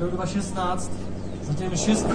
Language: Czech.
rok 2.16. zatím 6